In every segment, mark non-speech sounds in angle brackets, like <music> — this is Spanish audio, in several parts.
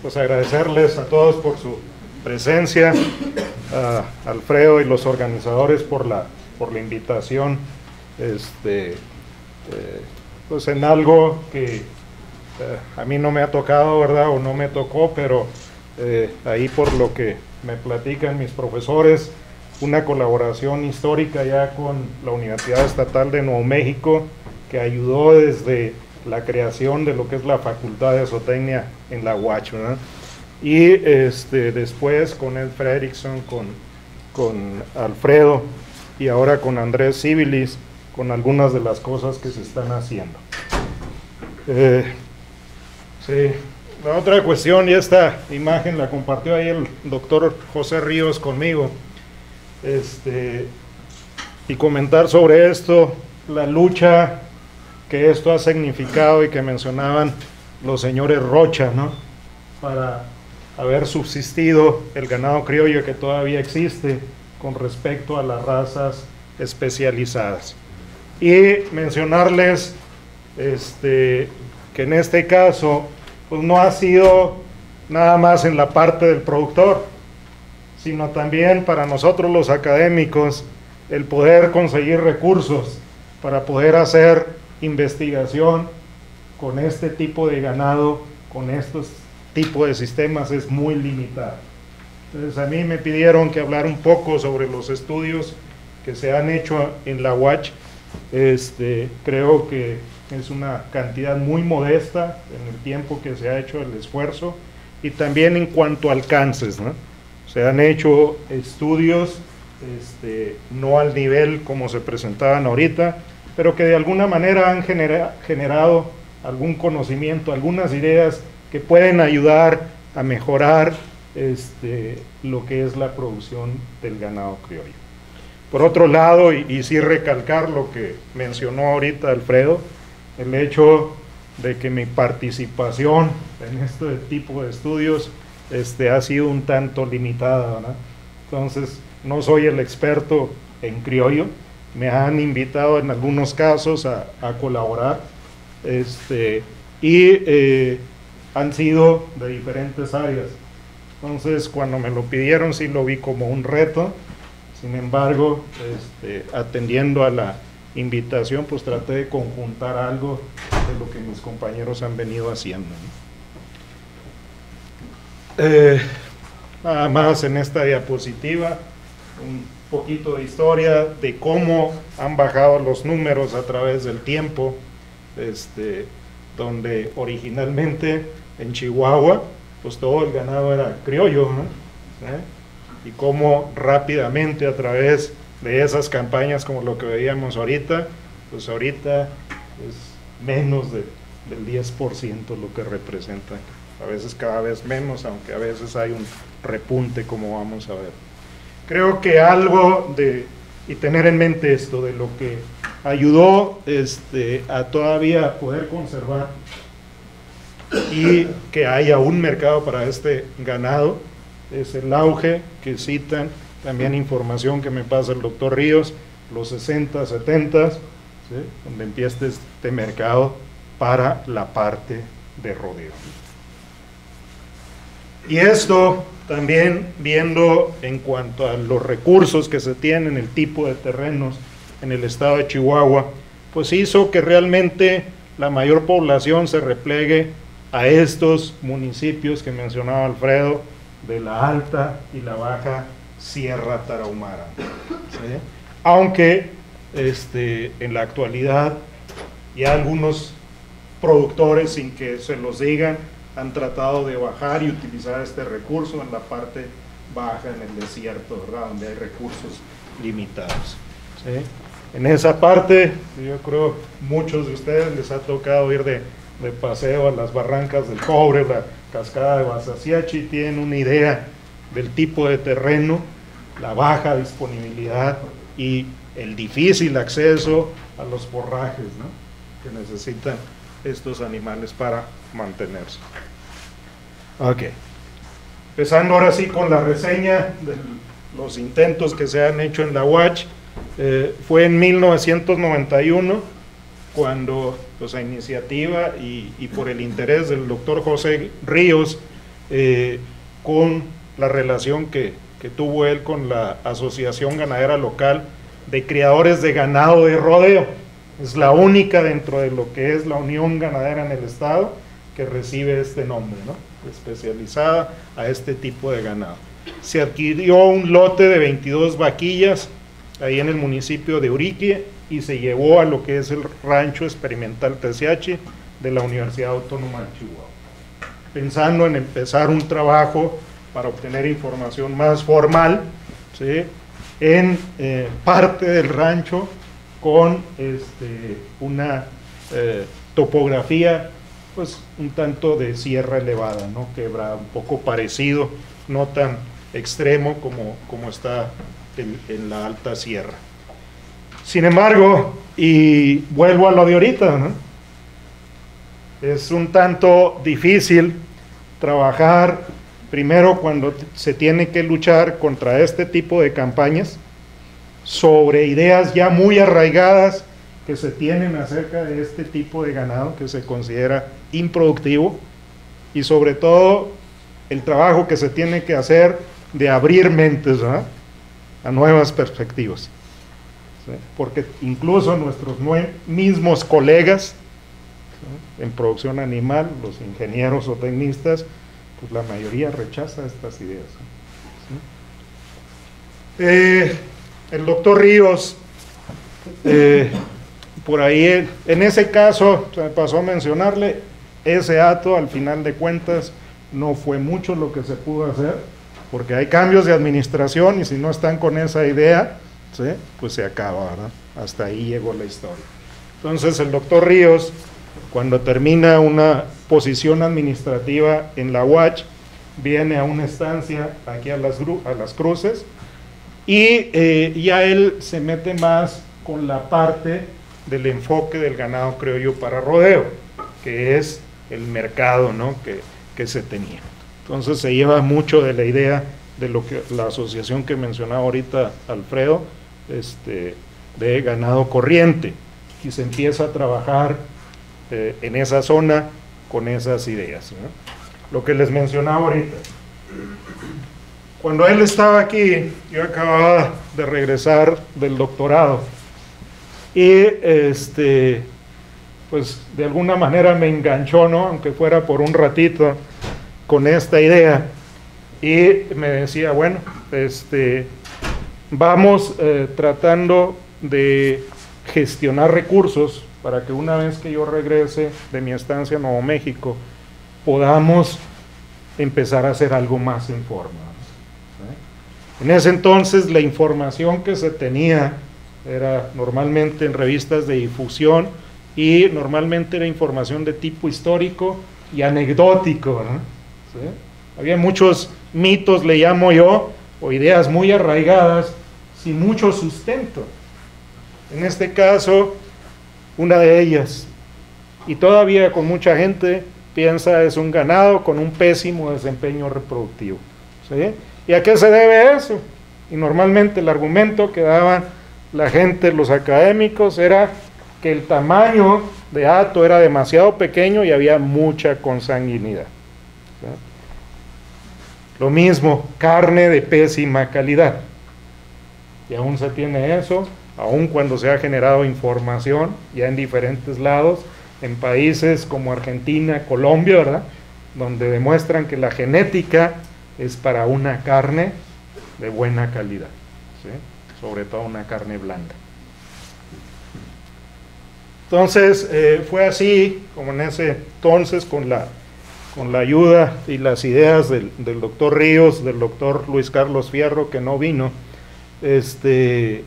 Pues agradecerles a todos por su presencia, a Alfredo y los organizadores por la, por la invitación, este, eh, pues en algo que eh, a mí no me ha tocado, ¿verdad? O no me tocó, pero eh, ahí por lo que me platican mis profesores, una colaboración histórica ya con la Universidad Estatal de Nuevo México, que ayudó desde la creación de lo que es la Facultad de Zootecnia en la UACH, Y este, después con Ed Fredrickson, con, con Alfredo y ahora con Andrés Civilis, con algunas de las cosas que se están haciendo. Eh, sí, la otra cuestión, y esta imagen la compartió ahí el doctor José Ríos conmigo, este, y comentar sobre esto, la lucha esto ha significado y que mencionaban los señores Rocha, ¿no? Para haber subsistido el ganado criollo que todavía existe con respecto a las razas especializadas. Y mencionarles este, que en este caso pues no ha sido nada más en la parte del productor, sino también para nosotros los académicos el poder conseguir recursos para poder hacer investigación con este tipo de ganado, con estos tipos de sistemas es muy limitada. Entonces a mí me pidieron que hablar un poco sobre los estudios que se han hecho en la UACH. Este, creo que es una cantidad muy modesta en el tiempo que se ha hecho el esfuerzo y también en cuanto a alcances. Se han hecho estudios este, no al nivel como se presentaban ahorita, pero que de alguna manera han generado algún conocimiento, algunas ideas que pueden ayudar a mejorar este, lo que es la producción del ganado criollo. Por otro lado, y, y sí recalcar lo que mencionó ahorita Alfredo, el hecho de que mi participación en este tipo de estudios este, ha sido un tanto limitada. Entonces, no soy el experto en criollo, me han invitado en algunos casos a, colaborar este, y eh, han sido de diferentes áreas. Entonces, cuando me lo pidieron, sí lo vi como un reto. Sin embargo, este, atendiendo a la invitación, pues traté de conjuntar algo de lo que mis compañeros han venido haciendo. Eh, nada más en esta diapositiva, un poquito de historia de cómo han bajado los números a través del tiempo, este, donde originalmente en Chihuahua, pues todo el ganado era criollo, ¿Eh? y cómo rápidamente a través de esas campañas como lo que veíamos ahorita, pues ahorita es menos de, del 10% lo que representa, a veces cada vez menos, aunque a veces hay un repunte como vamos a ver. Creo que algo de, y tener en mente esto, de lo que ayudó este, a todavía poder conservar y que haya un mercado para este ganado, es el auge que citan, también información que me pasa el doctor Ríos, los 60, 70, donde empieza este mercado para la parte de rodeo. Y esto también viendo en cuanto a los recursos que se tienen, el tipo de terrenos en el estado de Chihuahua, pues hizo que realmente la mayor población se replegue a estos municipios que mencionaba Alfredo, de la alta y la baja Sierra Tarahumara. Aunque este, en la actualidad ya algunos productores, sin que se los digan, han tratado de bajar y utilizar este recurso en la parte baja, en el desierto, ¿verdad? donde hay recursos limitados. En esa parte, yo creo muchos de ustedes les ha tocado ir de, de paseo a las barrancas del cobre, la cascada de Basasiachi, tienen una idea del tipo de terreno, la baja disponibilidad y el difícil acceso a los forrajes ¿no? que necesitan estos animales para mantenerse. Ok. Empezando ahora sí con la reseña de los intentos que se han hecho en la UACH. Eh, fue en 1991 cuando, pues a iniciativa y, por el interés del doctor José Ríos, eh, con la relación que, que tuvo él con la Asociación Ganadera Local de Criadores de Ganado de Rodeo. Es la única dentro de lo que es la Unión Ganadera en el Estado que recibe este nombre, ¿no? especializada a este tipo de ganado. Se adquirió un lote de 22 vaquillas ahí en el municipio de Urique y se llevó a lo que es el rancho experimental TCH de la Universidad Autónoma de Chihuahua, pensando en empezar un trabajo para obtener información más formal en eh, parte del rancho con este, una eh, topografía pues un tanto de sierra elevada, ¿no? quebra un poco parecido, no tan extremo como, como está en, la alta sierra. Sin embargo, y vuelvo a lo de ahorita, es un tanto difícil trabajar primero cuando se tiene que luchar contra este tipo de campañas sobre ideas ya muy arraigadas que se tienen acerca de este tipo de ganado que se considera improductivo y sobre todo el trabajo que se tiene que hacer de abrir mentes a nuevas perspectivas. Porque incluso nuestros mismos colegas en producción animal, los ingenieros o tecnistas, pues la mayoría rechaza estas ideas. Eh, el doctor Ríos eh, por ahí, en ese caso, se me pasó a mencionarle, ese acto al final de cuentas no fue mucho lo que se pudo hacer, porque hay cambios de administración y si no están con esa idea, pues se acaba, ¿verdad? Hasta ahí llegó la historia. Entonces el doctor Ríos, cuando termina una posición administrativa en la UACH, viene a una estancia aquí a las, a las cruces y eh, ya él se mete más con la parte del enfoque del ganado criollo para rodeo, que es el mercado ¿no? que, que se tenía. Entonces se lleva mucho de la idea de lo que la asociación que mencionaba ahorita Alfredo, este, de ganado corriente, y se empieza a trabajar eh, en esa zona con esas ideas. Lo que les mencionaba ahorita. Cuando él estaba aquí, yo acababa de regresar del doctorado y este, pues de alguna manera me enganchó, ¿no? Aunque fuera por un ratito, con esta idea. Y me decía, bueno, este, vamos eh, tratando de gestionar recursos para que una vez que yo regrese de mi estancia en Nuevo México, podamos empezar a hacer algo más en forma. En ese entonces la información que se tenía era normalmente en revistas de difusión y normalmente era información de tipo histórico y anecdótico. Había muchos mitos, le llamo yo, o ideas muy arraigadas, sin mucho sustento. En este caso, una de ellas, y todavía con mucha gente piensa es un ganado con un pésimo desempeño reproductivo. ¿Y a qué se debe eso? Y normalmente el argumento que daban la gente, los académicos, era que el tamaño de ato era demasiado pequeño y había mucha consanguinidad. Lo mismo, carne de pésima calidad. Y aún se tiene eso, aún cuando se ha generado información ya en diferentes lados, en países como Argentina, Colombia, ¿verdad? Donde demuestran que la genética es para una carne de buena calidad. ¿sí? Sobre todo una carne blanda. Entonces eh, fue así, como en ese entonces, con la, con la ayuda y las ideas del, doctor Ríos, del doctor Luis Carlos Fierro, que no vino, este,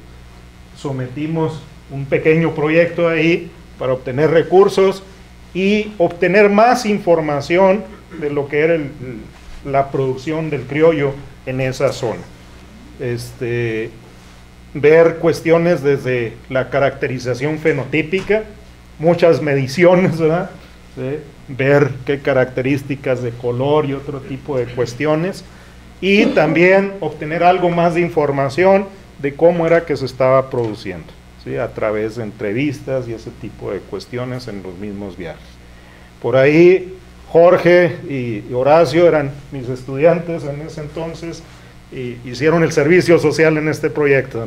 sometimos un pequeño proyecto ahí para obtener recursos y obtener más información de lo que era la producción del criollo en esa zona. Este, ver cuestiones desde la caracterización fenotípica, muchas mediciones, ¿verdad? ver qué características de color y otro tipo de cuestiones, y también obtener algo más de información de cómo era que se estaba produciendo. ¿sí? a través de entrevistas y ese tipo de cuestiones en los mismos viajes. Por ahí Jorge y Horacio eran mis estudiantes en ese entonces y hicieron el servicio social en este proyecto.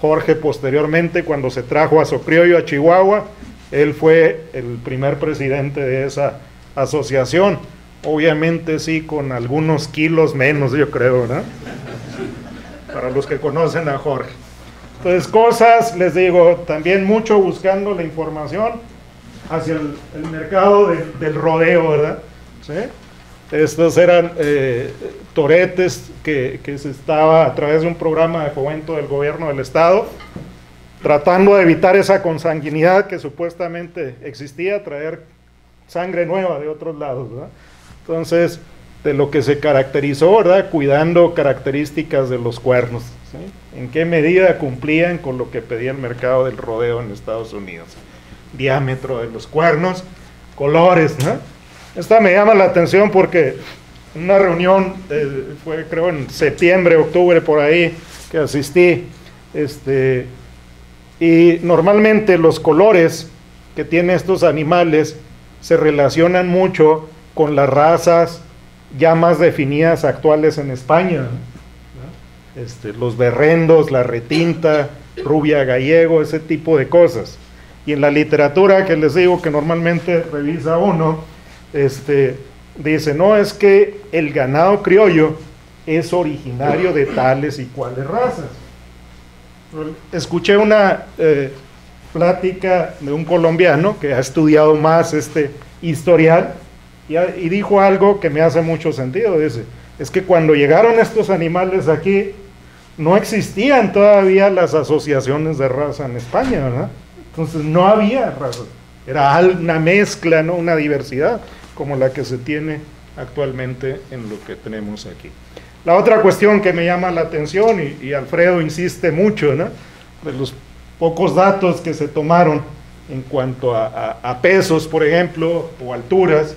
Jorge posteriormente, cuando se trajo a Socriollo a Chihuahua, él fue el primer presidente de esa asociación. Obviamente sí, con algunos kilos menos, yo creo, ¿no? Para los que conocen a Jorge. Entonces, cosas, les digo, también mucho buscando la información hacia el, mercado del rodeo, ¿verdad? ¿Sí? Estos eran eh, toretes que, se estaba a través de un programa de fomento del gobierno del estado, tratando de evitar esa consanguinidad que supuestamente existía, traer sangre nueva de otros lados. ¿verdad? Entonces, de lo que se caracterizó, ¿verdad? Cuidando características de los cuernos. ¿En qué medida cumplían con lo que pedía el mercado del rodeo en Estados Unidos? Diámetro de los cuernos, colores, ¿no? Esta me llama la atención porque una reunión, eh, fue creo en septiembre, octubre, por ahí, que asistí, este, y normalmente los colores que tienen estos animales se relacionan mucho con las razas ya más definidas actuales en España. Este, los berrendos, la retinta, rubia gallego, ese tipo de cosas. Y en la literatura que les digo que normalmente revisa uno, este, dice, no, es que el ganado criollo es originario de tales y cuales razas. Escuché una eh, plática de un colombiano que ha estudiado más este historial y, dijo algo que me hace mucho sentido. Dice, es que cuando llegaron estos animales aquí, no existían todavía las asociaciones de raza en España, ¿verdad? Entonces no había raza, era una mezcla, ¿no? una diversidad como la que se tiene actualmente en lo que tenemos aquí. La otra cuestión que me llama la atención, y, Alfredo insiste mucho, ¿no? de los pocos datos que se tomaron en cuanto a pesos, por ejemplo, o alturas,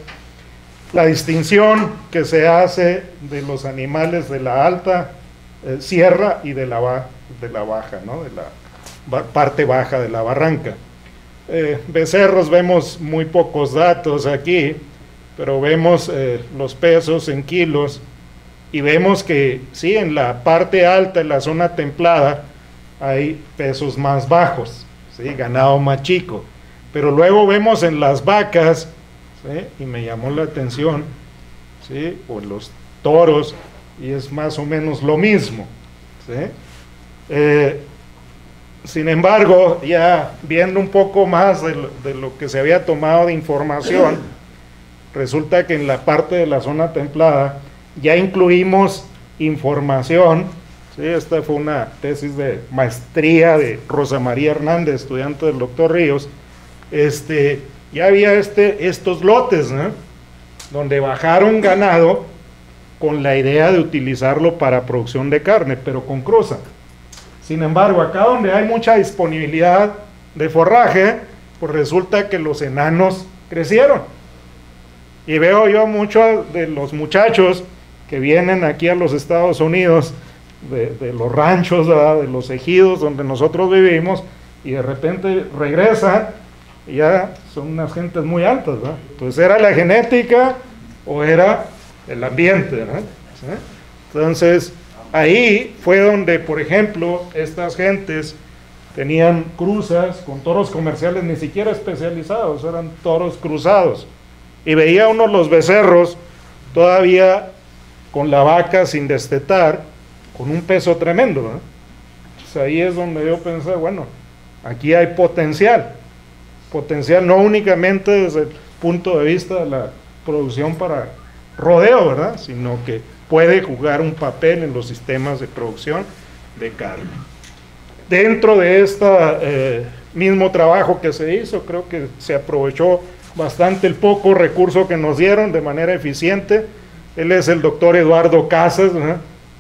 la distinción que se hace de los animales de la alta eh, sierra y de la, de la baja, ¿no? de la parte baja de la barranca. Eh, becerros vemos muy pocos datos aquí, pero vemos eh, los pesos en kilos y vemos que sí, en la parte alta, en la zona templada, hay pesos más bajos, ¿sí? ganado más chico. Pero luego vemos en las vacas y me llamó la atención, ¿sí? o los toros, y es más o menos lo mismo. Eh, sin embargo, ya viendo un poco más de lo, que se había tomado de información, resulta que en la parte de la zona templada ya incluimos información, ¿sí? esta fue una tesis de maestría de Rosa María Hernández, estudiante del doctor Ríos, este, ya había este, estos lotes, donde bajaron ganado con la idea de utilizarlo para producción de carne, pero con cruza. Sin embargo, acá donde hay mucha disponibilidad de forraje, pues resulta que los enanos crecieron. Y veo yo muchos de los muchachos que vienen aquí a los Estados Unidos, de, los ranchos, de los ejidos donde nosotros vivimos, y de repente regresan ya son unas gentes muy altas, ¿verdad? Entonces era la genética o era el ambiente, ¿verdad? Entonces ahí fue donde, por ejemplo, estas gentes tenían cruzas con toros comerciales ni siquiera especializados, eran toros cruzados. Y veía uno los becerros todavía con la vaca sin destetar, con un peso tremendo. ahí es donde yo pensé, bueno, aquí hay potencial potencial, no únicamente desde el punto de vista de la producción para rodeo, ¿verdad? Sino que puede jugar un papel en los sistemas de producción de carne. Dentro de este mismo trabajo que se hizo, creo que se aprovechó bastante el poco recurso que nos dieron de manera eficiente. Él es el doctor Eduardo Casas,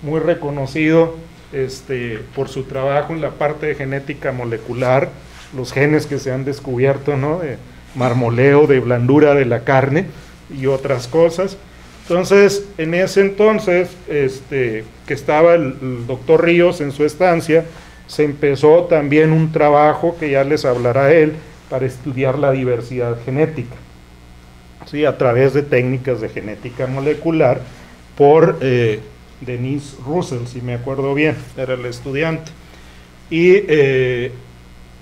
muy reconocido este, por su trabajo en la parte de genética molecular los genes que se han descubierto, ¿no? De marmoleo, de blandura de la carne y otras cosas. Entonces, en ese entonces, este, que estaba el, doctor Ríos en su estancia, se empezó también un trabajo que ya les hablará él para estudiar la diversidad genética, ¿sí? a través de técnicas de genética molecular por eh, Denise Russell, si me acuerdo bien, era el estudiante. Y eh,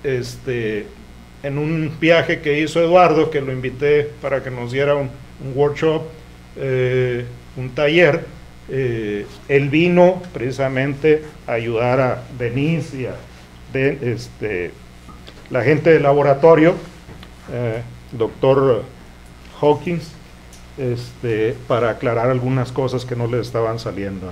este, en un viaje que hizo Eduardo, que lo invité para que nos diera un, workshop, eh, un taller, eh, él vino precisamente a ayudar a Denise y a este, la gente del laboratorio, eh, doctor Hawkins, este, para aclarar algunas cosas que no le estaban saliendo.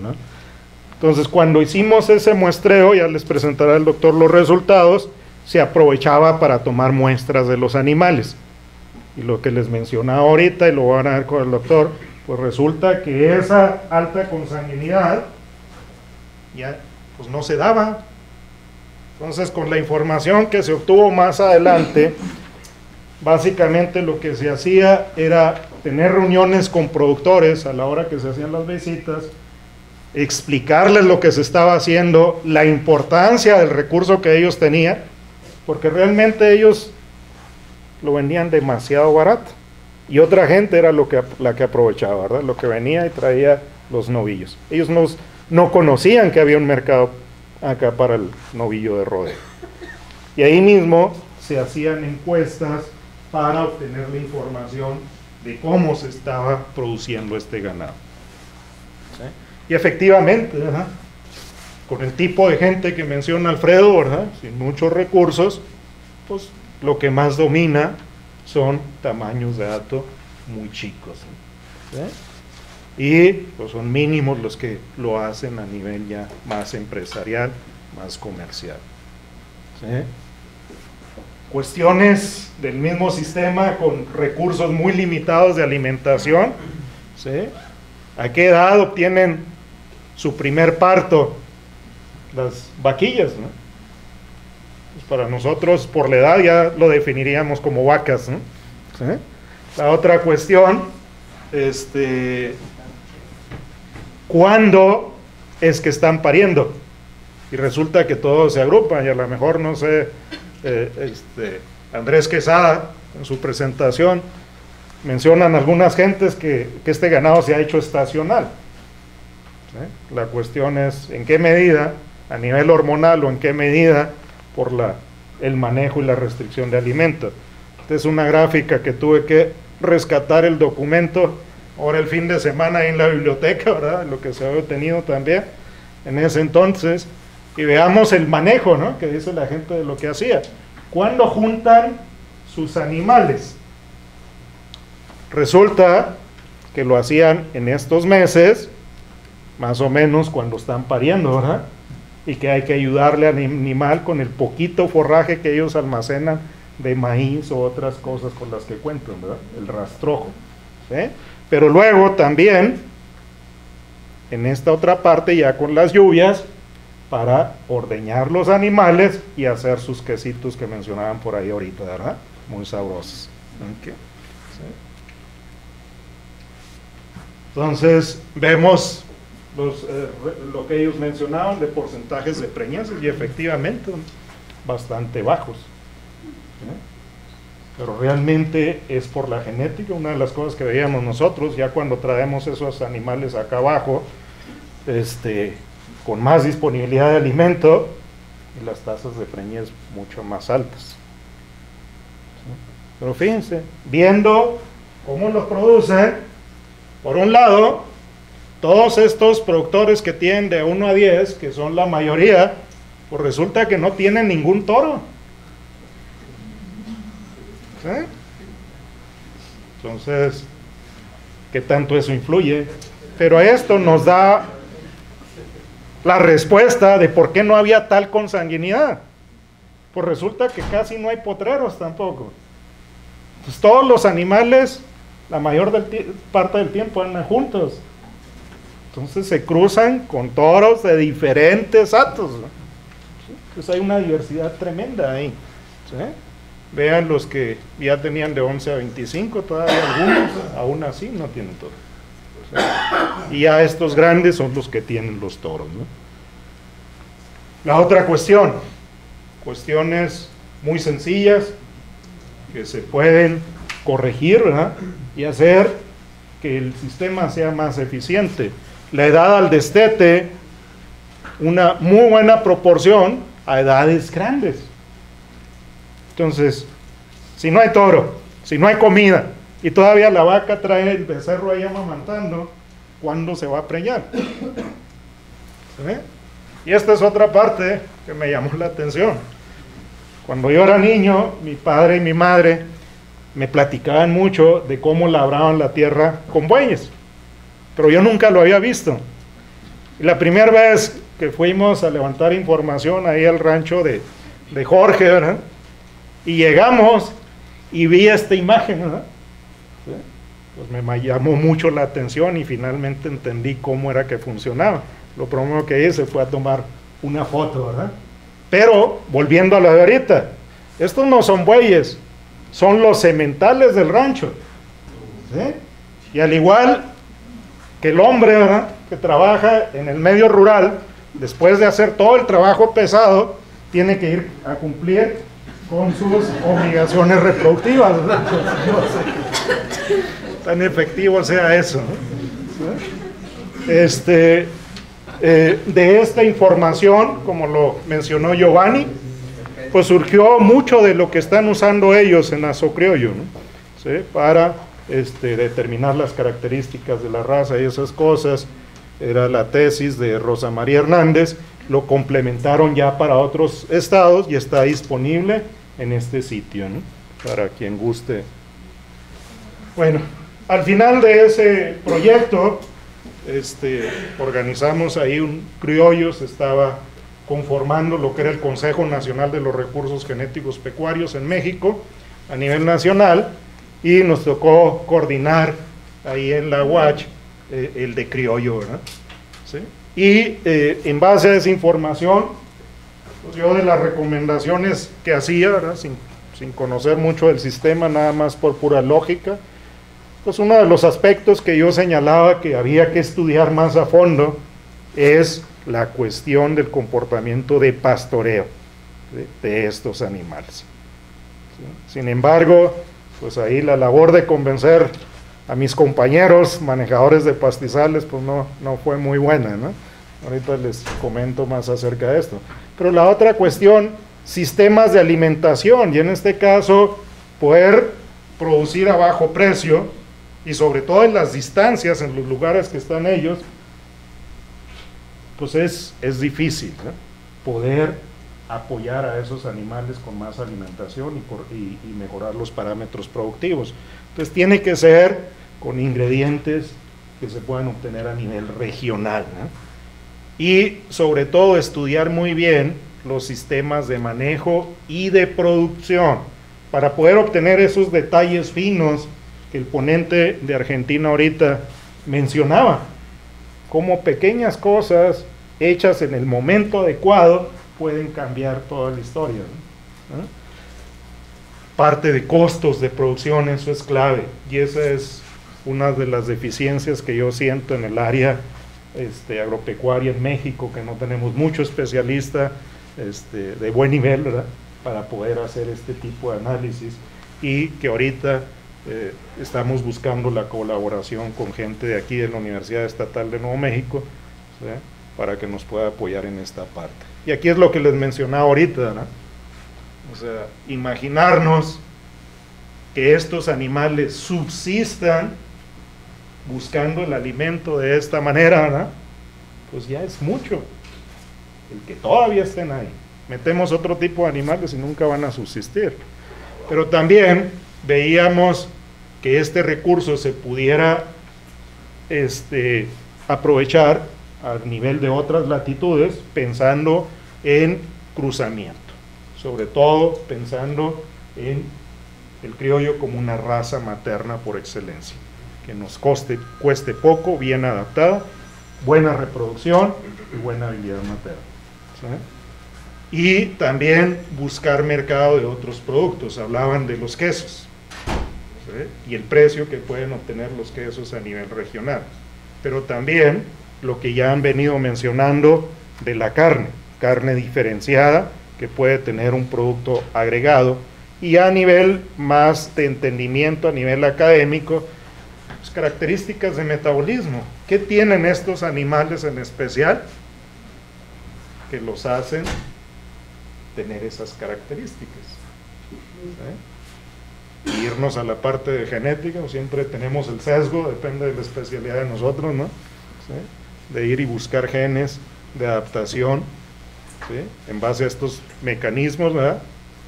Entonces, cuando hicimos ese muestreo, ya les presentará el doctor los resultados, se aprovechaba para tomar muestras de los animales. Y lo que les mencionaba ahorita, y lo van a ver con el doctor, pues resulta que esa alta consanguinidad ya pues no se daba. Entonces, con la información que se obtuvo más adelante, básicamente lo que se hacía era tener reuniones con productores a la hora que se hacían las visitas, explicarles lo que se estaba haciendo, la importancia del recurso que ellos tenían, porque realmente ellos lo vendían demasiado barato. Y otra gente era lo que, la que aprovechaba, ¿verdad? Lo que venía y traía los novillos. Ellos no, no conocían que había un mercado acá para el novillo de rodeo. Y ahí mismo se hacían encuestas para obtener la información de cómo se estaba produciendo este ganado. Y efectivamente, con el tipo de gente que menciona Alfredo, ¿verdad? sin muchos recursos, pues lo que más domina son tamaños de dato muy chicos. Y pues, son mínimos los que lo hacen a nivel ya más empresarial, más comercial. Cuestiones del mismo sistema con recursos muy limitados de alimentación. ¿A qué edad obtienen su primer parto? Las vaquillas, ¿no? para nosotros, por la edad, ya lo definiríamos como vacas. La otra cuestión, este, ¿cuándo es que están pariendo? Y resulta que todos se agrupan y a lo mejor, no sé, eh, este, Andrés Quesada, en su presentación, mencionan algunas gentes que, que este ganado se ha hecho estacional. La cuestión es en qué medida, a nivel hormonal o en qué medida por la, el manejo y la restricción de alimentos. Esta es una gráfica que tuve que rescatar el documento ahora el fin de semana en la biblioteca, ¿verdad? Lo que se había obtenido también en ese entonces. Y veamos el manejo, ¿no? Que dice la gente de lo que hacía. Cuando juntan sus animales? Resulta que lo hacían en estos meses, más o menos cuando están pariendo, ¿verdad? y que hay que ayudarle al animal con el poquito forraje que ellos almacenan de maíz o otras cosas con las que cuentan, ¿verdad? El rastrojo. Pero luego también, en esta otra parte, ya con las lluvias, para ordeñar los animales y hacer sus quesitos que mencionaban por ahí ahorita, ¿verdad? Muy sabrosos. Entonces, vemos eh, lo que ellos mencionaban de porcentajes de preñez y efectivamente bastante bajos. Pero realmente es por la genética, una de las cosas que veíamos nosotros, ya cuando traemos esos animales acá abajo, este, con más disponibilidad de alimento, y las tasas de preñez mucho más altas. Pero fíjense, viendo cómo los producen, por un lado, todos estos productores que tienen de 1 a 10, que son la mayoría, pues resulta que no tienen ningún toro. Entonces, ¿qué tanto eso influye? Pero esto nos da la respuesta de por qué no había tal consanguinidad. Pues resulta que casi no hay potreros tampoco. Pues todos los animales, la mayor parte del tiempo andan juntos. Entonces se cruzan con toros de diferentes atos. Entonces hay una diversidad tremenda ahí. Vean los que ya tenían de 11 a 25, todavía algunos, aún así no tienen toros. Y ya estos grandes son los que tienen los toros. La otra cuestión, cuestiones muy sencillas que se pueden corregir y hacer que el sistema sea más eficiente. La edad al destete, una muy buena proporción a edades grandes. Entonces, si no hay toro, si no hay comida, y todavía la vaca trae el becerro ahí amamantando, ¿cuándo se va a preñar? Y esta es otra parte que me llamó la atención. Cuando yo era niño, mi padre y mi madre me platicaban mucho de cómo labraban la tierra con bueyes, pero yo nunca lo había visto. Y la primera vez que fuimos a levantar información ahí al rancho de, de Jorge, ¿verdad? Y llegamos y vi esta imagen, ¿verdad? Pues me llamó mucho la atención y finalmente entendí cómo era que funcionaba. Lo primero que hice fue a tomar una foto, ¿verdad? Pero, volviendo a la de ahorita, estos no son bueyes, son los sementales del rancho. Y al igual que el hombre, ¿verdad? Que trabaja en el medio rural, después de hacer todo el trabajo pesado, tiene que ir a cumplir con sus obligaciones reproductivas. Sé tan efectivo sea eso. Este, eh, de esta información, como lo mencionó Giovanni, pues surgió mucho de lo que están usando ellos en Azocriollo, ¿no? para este, determinar las características de la raza y esas cosas. Era la tesis de Rosa María Hernández, lo complementaron ya para otros estados y está disponible en este sitio, ¿no? para quien guste. Bueno, al final de ese proyecto, este, organizamos ahí un criollo, se estaba conformando lo que era el Consejo Nacional de los Recursos Genéticos Pecuarios en México a nivel nacional y nos tocó coordinar ahí en la UACH eh, el de criollo, ¿verdad? Y eh, en base a esa información, pues yo de las recomendaciones que hacía, Sin, sin conocer mucho del sistema, nada más por pura lógica, pues uno de los aspectos que yo señalaba que había que estudiar más a fondo es la cuestión del comportamiento de pastoreo de, estos animales. Sin embargo, pues ahí la labor de convencer a mis compañeros manejadores de pastizales pues no, no fue muy buena, ¿no? Ahorita les comento más acerca de esto. Pero la otra cuestión, sistemas de alimentación, y en este caso, poder producir a bajo precio y sobre todo en las distancias, en los lugares que están ellos, pues es, es difícil poder apoyar a esos animales con más alimentación y, por, y, mejorar los parámetros productivos. Entonces tiene que ser con ingredientes que se puedan obtener a nivel regional. Y sobre todo estudiar muy bien los sistemas de manejo y de producción para poder obtener esos detalles finos el ponente de Argentina ahorita mencionaba, como pequeñas cosas hechas en el momento adecuado pueden cambiar toda la historia. Parte de costos de producción, eso es clave, y esa es una de las deficiencias que yo siento en el área este, agropecuaria en México, que no tenemos mucho especialista este, de buen nivel para poder hacer este tipo de análisis y que ahorita eh, estamos buscando la colaboración con gente de aquí de la Universidad Estatal de Nuevo México para que nos pueda apoyar en esta parte. Y aquí es lo que les mencionaba ahorita, O sea, imaginarnos que estos animales subsistan buscando el alimento de esta manera, pues ya es mucho. El que todavía estén ahí. Metemos otro tipo de animales y nunca van a subsistir. Pero también veíamos que este recurso se pudiera este, aprovechar a nivel de otras latitudes, pensando en cruzamiento, sobre todo pensando en el criollo como una raza materna por excelencia, que nos cueste poco, bien adaptada, buena reproducción y buena habilidad materna. Y también buscar mercado de otros productos, hablaban de los quesos y el precio que pueden obtener los quesos a nivel regional. Pero también lo que ya han venido mencionando de la carne, carne diferenciada que puede tener un producto agregado. Y a nivel más de entendimiento, a nivel académico, características de metabolismo. ¿Qué tienen estos animales en especial que los hacen tener esas características? irnos a la parte de genética, siempre tenemos el sesgo, depende de la especialidad de nosotros, ¿no? De ir y buscar genes de adaptación, en base a estos mecanismos, ¿verdad?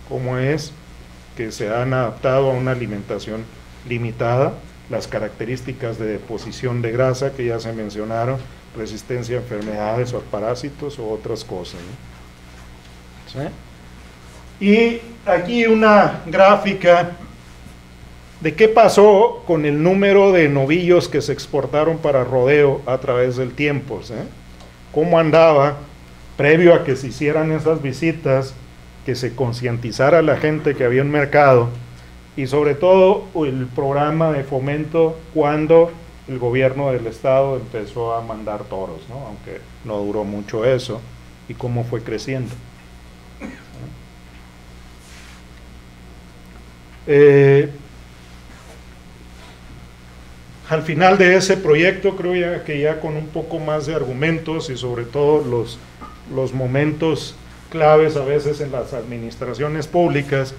Como es que se han adaptado a una alimentación limitada, las características de deposición de grasa que ya se mencionaron, resistencia a enfermedades o a parásitos o otras cosas. Y aquí una gráfica de qué pasó con el número de novillos que se exportaron para rodeo a través del tiempo. ¿Cómo andaba previo a que se hicieran esas visitas, que se concientizara la gente que había un mercado y sobre todo el programa de fomento cuando el gobierno del estado empezó a mandar toros, aunque no duró mucho eso, y cómo fue creciendo. Eh, al final de ese proyecto creo ya que ya con un poco más de argumentos y sobre todo los, los momentos claves a veces en las administraciones públicas,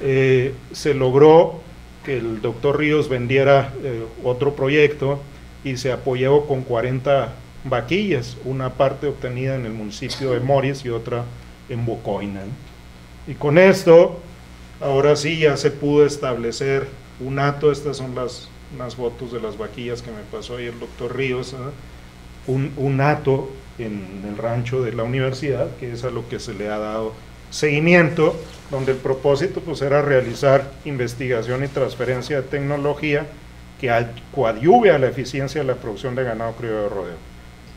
eh, se logró que el doctor Ríos vendiera eh, otro proyecto y se apoyó con 40 vaquillas, una parte obtenida en el municipio de Moris y otra en Bocoina. Y con esto, ahora sí ya se pudo establecer un ato, estas son las unas fotos de las vaquillas que me pasó ahí el doctor Ríos, un, un en el rancho de la universidad, que es a lo que se le ha dado seguimiento, donde el propósito pues era realizar investigación y transferencia de tecnología que coadyuve a la eficiencia de la producción de ganado criollo de rodeo.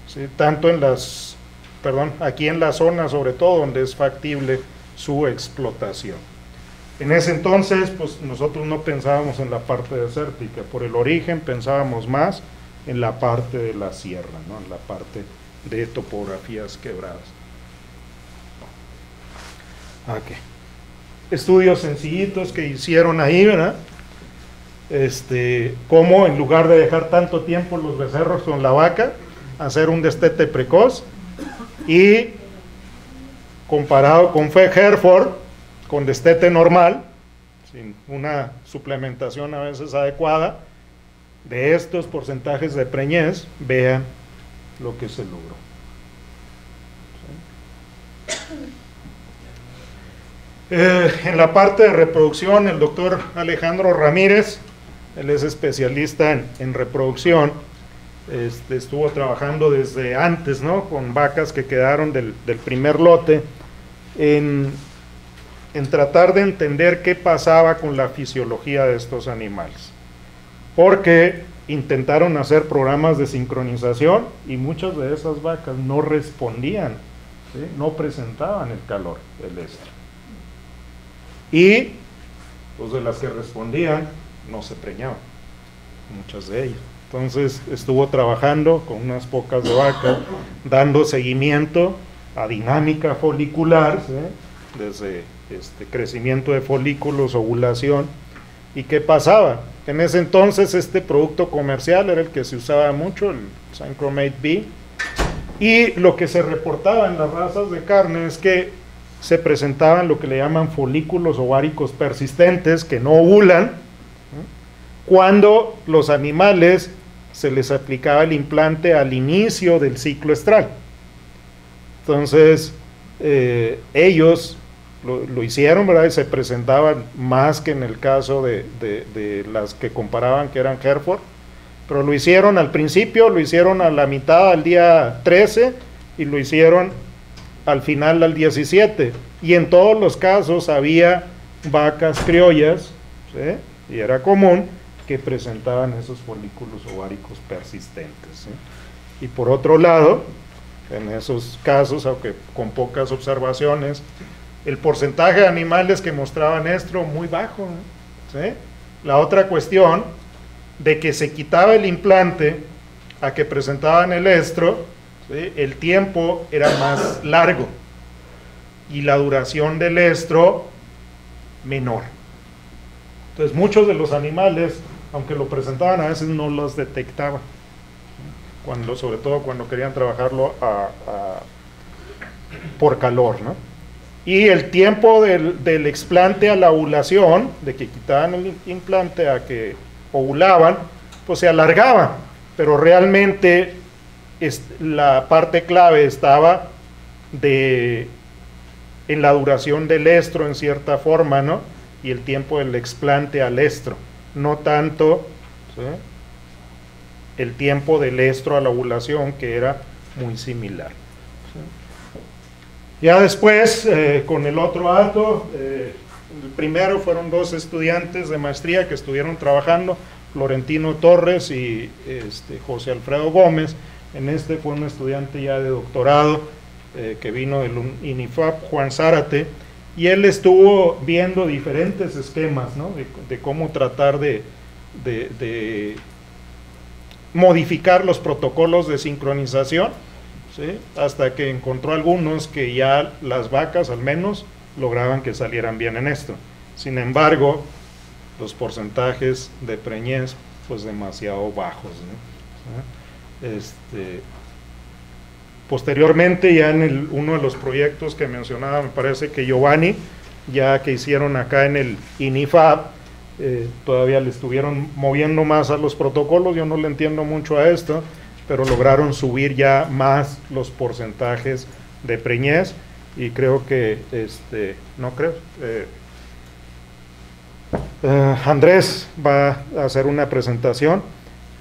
¿Sí? Tanto en las, perdón, aquí en la zona sobre todo donde es factible su explotación. En ese entonces, pues nosotros no pensábamos en la parte desértica, por el origen pensábamos más en la parte de la sierra, ¿no? en la parte de topografías quebradas. Okay. Estudios sencillitos que hicieron ahí, ¿verdad? Este, cómo en lugar de dejar tanto tiempo los becerros con la vaca, hacer un destete precoz y comparado con Hereford, con destete normal, sin una suplementación a veces adecuada, de estos porcentajes de preñez, vean lo que se logró. Eh, en la parte de reproducción, el doctor Alejandro Ramírez, él es especialista en, reproducción, este, estuvo trabajando desde antes, ¿no? Con vacas que quedaron del, primer lote en tratar de entender qué pasaba con la fisiología de estos animales. Porque intentaron hacer programas de sincronización y muchas de esas vacas no respondían, no presentaban el calor del estro. Y pues de las que respondían no se preñaban, muchas de ellas. Entonces estuvo trabajando con unas pocas de vacas, dando seguimiento a dinámica folicular, desde este, crecimiento de folículos, ovulación. ¿Y qué pasaba? En ese entonces este producto comercial era el que se usaba mucho, el Synchromate B, y lo que se reportaba en las razas de carne es que se presentaban lo que le llaman folículos ováricos persistentes que no ovulan, cuando los animales se les aplicaba el implante al inicio del ciclo estral. Entonces, eh, ellos lo, hicieron, ¿verdad? Y se presentaban más que en el caso de, las que comparaban que eran Hereford, pero lo hicieron al principio, lo hicieron a la mitad al día 13 y lo hicieron al final al 17. Y en todos los casos había vacas criollas, y era común que presentaban esos folículos ováricos persistentes. Y por otro lado, en esos casos, aunque con pocas observaciones, el porcentaje de animales que mostraban estro muy bajo. La otra cuestión de que se quitaba el implante a que presentaban el estro, el tiempo era más largo. y la duración del estro menor. Entonces muchos de los animales, aunque lo presentaban, a veces no los detectaban, cuando, sobre todo cuando querían trabajarlo por calor. ¿no? Y el tiempo del, del, explante a la ovulación, de que quitaban el implante a que ovulaban, pues se alargaba, pero realmente la parte clave estaba de, en la duración del estro en cierta forma, ¿no? Y el tiempo del explante al estro, no tanto el tiempo del estro a la ovulación, que era muy similar. Ya después, eh, con el otro acto, eh, el primero fueron dos estudiantes de maestría que estuvieron trabajando, Florentino Torres y este, José Alfredo Gómez, en este fue un estudiante ya de doctorado eh, que vino del INIFAP, Juan Zárate, y él estuvo viendo diferentes esquemas de, cómo tratar de, modificar los protocolos de sincronización, hasta que encontró algunos que ya las vacas al menos lograban que salieran bien en esto. Sin embargo, los porcentajes de preñez pues demasiado bajos. Este, posteriormente, ya en el, uno de los proyectos que mencionaba, me parece que Giovanni, ya que hicieron acá en el INIFAB, eh, todavía le estuvieron moviendo más a los protocolos, yo no le entiendo mucho a esto, pero lograron subir ya más los porcentajes de preñez y creo que, este, no creo, eh, eh, Andrés va a hacer una presentación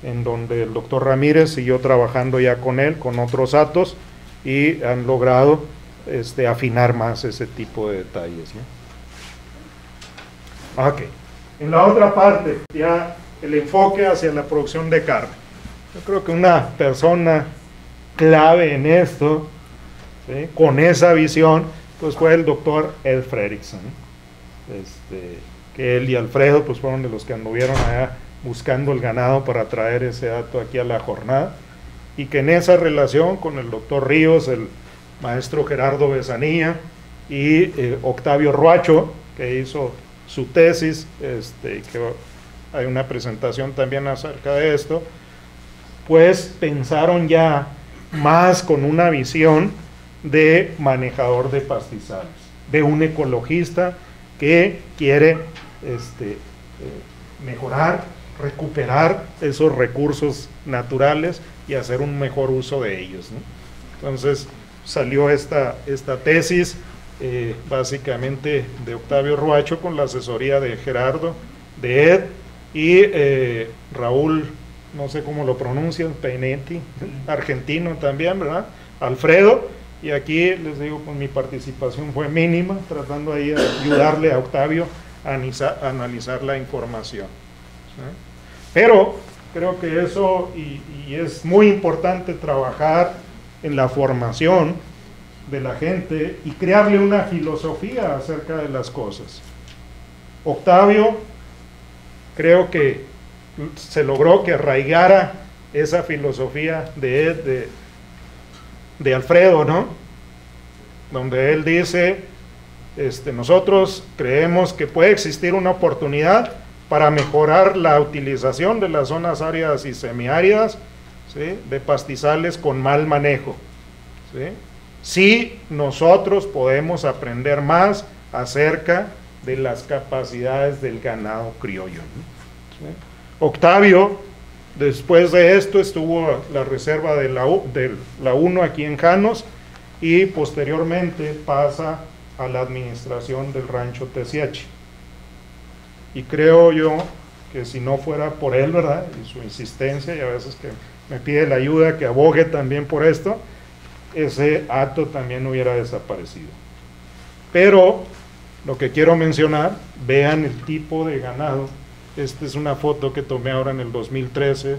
en donde el doctor Ramírez siguió trabajando ya con él, con otros datos, y han logrado este, afinar más ese tipo de detalles. Ok. En la otra parte, ya el enfoque hacia la producción de carne. Yo creo que una persona clave en esto, con esa visión, pues fue el doctor Ed Fredrickson, este, que él y Alfredo pues fueron de los que anduvieron allá buscando el ganado para traer ese dato aquí a la jornada, y que en esa relación con el doctor Ríos, el maestro Gerardo Besanía y eh, Octavio Ruacho, que hizo su tesis, este, que hay una presentación también acerca de esto, pues pensaron ya más con una visión de manejador de pastizales, de un ecologista que quiere este, eh, mejorar recuperar esos recursos naturales y hacer un mejor uso de ellos. Entonces salió esta, esta tesis eh, básicamente de Octavio Ruacho con la asesoría de Gerardo, de Ed y eh, Raúl, no sé cómo lo pronuncian, Peinetti, argentino también, ¿verdad? Alfredo, y aquí les digo, pues mi participación fue mínima, tratando ahí de ayudarle a Octavio a analizar, la información. Pero creo que eso, y, es muy importante trabajar en la formación de la gente y crearle una filosofía acerca de las cosas. Octavio, creo que se logró que arraigara esa filosofía de, de, de Alfredo, ¿no? Donde él dice, este, nosotros creemos que puede existir una oportunidad para mejorar la utilización de las zonas áridas y semiáridas de pastizales con mal manejo. ¿sí? nosotros podemos aprender más acerca de las capacidades del ganado criollo. Octavio, después de esto, estuvo la reserva de la, de la 1 aquí en Janos y posteriormente pasa a la administración del rancho Tesiachi. Y creo yo que si no fuera por él, ¿verdad? Y su insistencia, y a veces que me pide la ayuda, que abogue también por esto, ese acto también hubiera desaparecido. Pero lo que quiero mencionar, vean el tipo de ganado. Esta es una foto que tomé ahora en el 2013,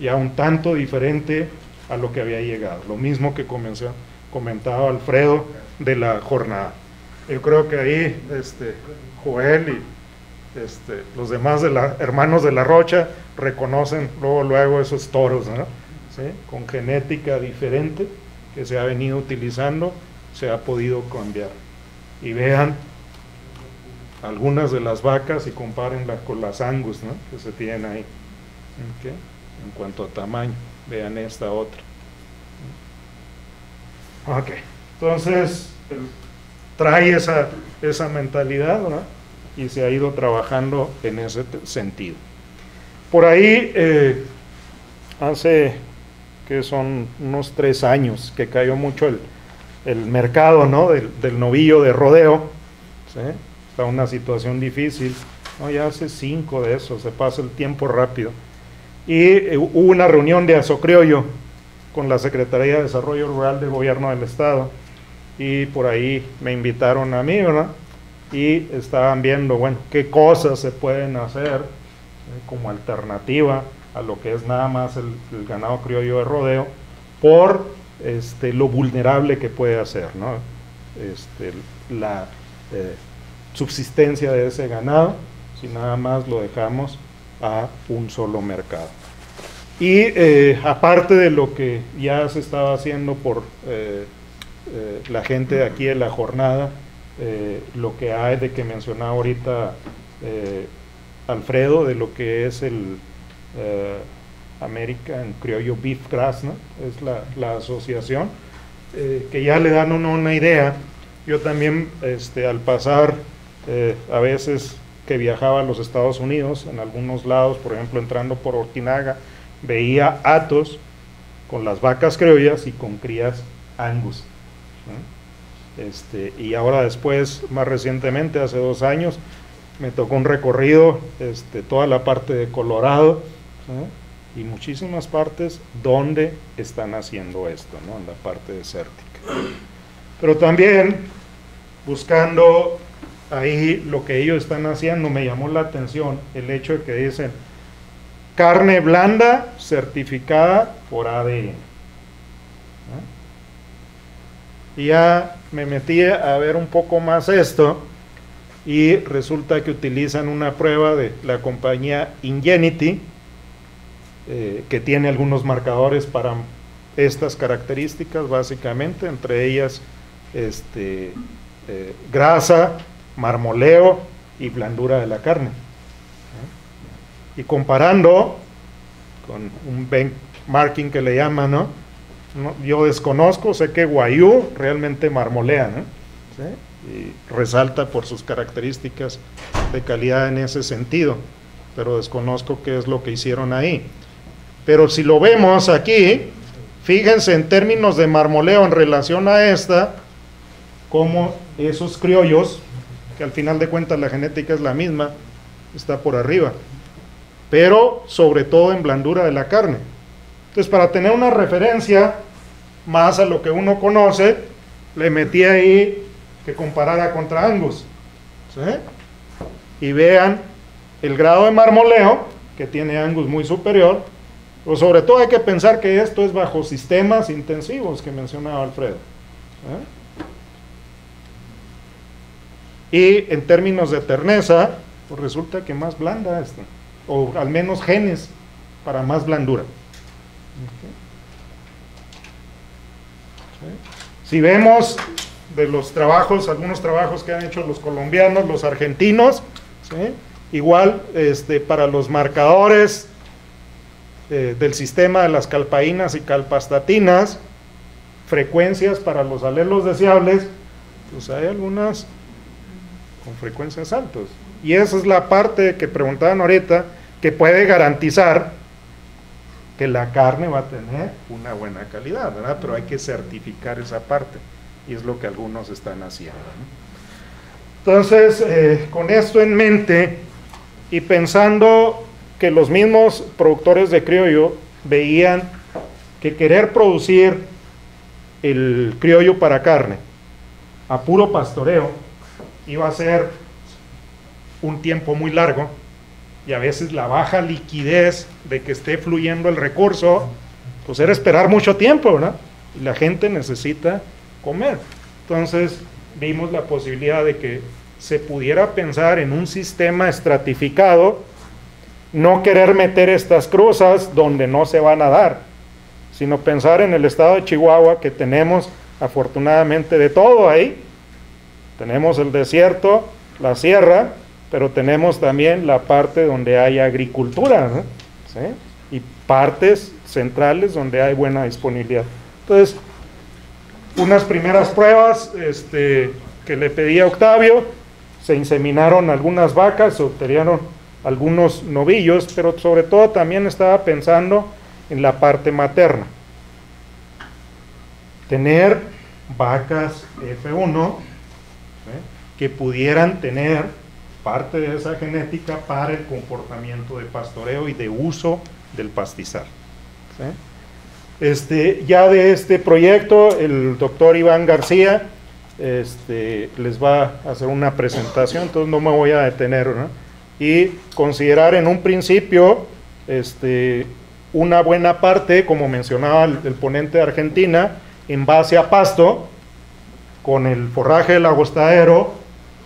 ya un tanto diferente a lo que había llegado. Lo mismo que comenzó, comentaba Alfredo de la jornada. Yo creo que ahí este, Joel y este, los demás de la, hermanos de la Rocha reconocen luego, luego esos toros, con genética diferente que se ha venido utilizando, se ha podido cambiar y vean algunas de las vacas y compárenlas con las angus ¿no? que se tienen ahí. En cuanto a tamaño, vean esta otra. Ok, entonces trae esa, esa mentalidad ¿no? Y se ha ido trabajando en ese sentido. Por ahí, eh, hace que son unos tres años que cayó mucho el, el mercado ¿no? del, novillo de rodeo. Está una situación difícil. ¿no? Ya hace cinco de esos, se pasa el tiempo rápido. Y eh, hubo una reunión de Azocriollo con la Secretaría de Desarrollo Rural del Gobierno del Estado. Y por ahí me invitaron a mí, ¿verdad? Y estaban viendo, bueno, qué cosas se pueden hacer eh, como alternativa a lo que es nada más el, ganado criollo de rodeo por este, lo vulnerable que puede hacer, ¿no? Este, la eh, subsistencia de ese ganado, si nada más lo dejamos a un solo mercado. Y eh, aparte de lo que ya se estaba haciendo por la gente de aquí de la jornada, lo que hay de que mencionaba ahorita Alfredo, de lo que es el American Criollo Beef Grass, ¿no? es la, la asociación, que ya le dan uno una idea. Yo también, este, al pasar a veces que viajaba a los Estados Unidos, en algunos lados, por ejemplo, entrando por Ortinaga, veía atos con las vacas criollas y con crías angus. Este, y ahora después, más recientemente, hace dos años, me tocó un recorrido, este, toda la parte de Colorado ¿no? y muchísimas partes donde están haciendo esto, ¿no? en la parte desértica. Pero también buscando ahí lo que ellos están haciendo, me llamó la atención el hecho de que dicen, carne blanda certificada por ADN. Y ya me metí a ver un poco más esto y resulta que utilizan una prueba de la compañía Ingenity eh, que tiene algunos marcadores para estas características básicamente, entre ellas este, eh, grasa, marmoleo y blandura de la carne y comparando con un benchmarking que le llaman, ¿no? ¿No? Yo desconozco, sé que Guayú realmente marmolea, ¿no? ¿Sí? Y resalta por sus características de calidad en ese sentido, pero desconozco qué es lo que hicieron ahí. Pero si lo vemos aquí, fíjense en términos de marmoleo en relación a esta, como esos criollos, que al final de cuentas la genética es la misma, está por arriba pero sobre todo en blandura de la carne. Entonces, para tener una referencia más a lo que uno conoce, le metí ahí que comparara contra Angus. ¿sí? Y vean el grado de marmoleo que tiene Angus muy superior, pero sobre todo hay que pensar que esto es bajo sistemas intensivos que mencionaba Alfredo. Y en términos de terneza, pues resulta que más blanda esta o al menos genes para más blandura. Si vemos de los trabajos, algunos trabajos que han hecho los colombianos, los argentinos, igual este, para los marcadores eh, del sistema de las calpaínas y calpastatinas, frecuencias para los alelos deseables, pues hay algunas con frecuencias altas. Y esa es la parte que preguntaban ahorita, que puede garantizar que la carne va a tener una buena calidad, ¿verdad? Pero hay que certificar esa parte. Y es lo que algunos están haciendo. Entonces, eh, con esto en mente y pensando que los mismos productores de criollo veían que querer producir el criollo para carne a puro pastoreo iba a ser un tiempo muy largo y a veces la baja liquidez de que esté fluyendo el recurso, pues era esperar mucho tiempo, ¿verdad? Y la gente necesita comer. Entonces vimos la posibilidad de que se pudiera pensar en un sistema estratificado, no querer meter estas cruzas donde no se van a dar, sino pensar en el estado de Chihuahua que tenemos afortunadamente de todo ahí, Tenemos el desierto, la sierra, pero tenemos también la parte donde hay agricultura, y partes centrales donde hay buena disponibilidad. Entonces, unas primeras pruebas este, que le pedí a Octavio, se inseminaron algunas vacas, se obtenieron algunos novillos, pero sobre todo también estaba pensando en la parte materna. Tener vacas F1 ¿eh? que pudieran tener parte de esa genética para el comportamiento de pastoreo y de uso del pastizal. Este, ya de este proyecto, el doctor Iván García este, les va a hacer una presentación, entonces no me voy a detener, y considerar en un principio este, una buena parte, como mencionaba el, ponente de Argentina, en base a pasto, con el forraje del agostadero,